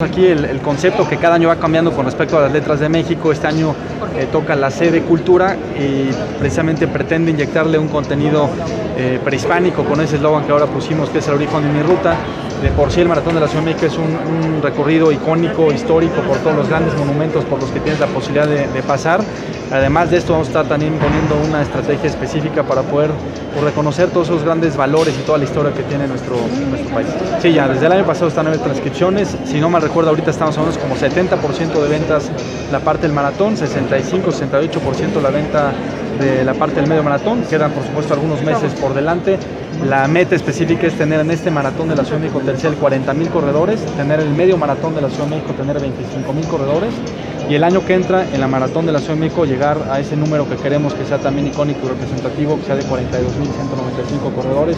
Aquí el, concepto que cada año va cambiando con respecto a las letras de México, este año eh, toca la C de cultura y precisamente pretende inyectarle un contenido eh, prehispánico con ese eslogan que ahora pusimos que es el origen de mi ruta. De por sí el Maratón de la Ciudad de México es un, recorrido icónico, histórico por todos los grandes monumentos por los que tienes la posibilidad de, pasar. Además de esto vamos a estar también poniendo una estrategia específica para poder pues, reconocer todos esos grandes valores y toda la historia que tiene nuestro, nuestro país. Sí, ya desde el año pasado están nueve transcripciones, si no mal recuerdo ahorita estamos hablando como 70% de ventas la parte del maratón, 65-68% la venta de la parte del medio maratón, quedan por supuesto algunos meses por delante. La meta específica es tener en este maratón de la Ciudad de México tercial 40 mil corredores, tener el medio maratón de la Ciudad de México tener 25 mil corredores y el año que entra en la maratón de la Ciudad de México llegar a ese número que queremos que sea también icónico y representativo, que sea de 42.195 corredores.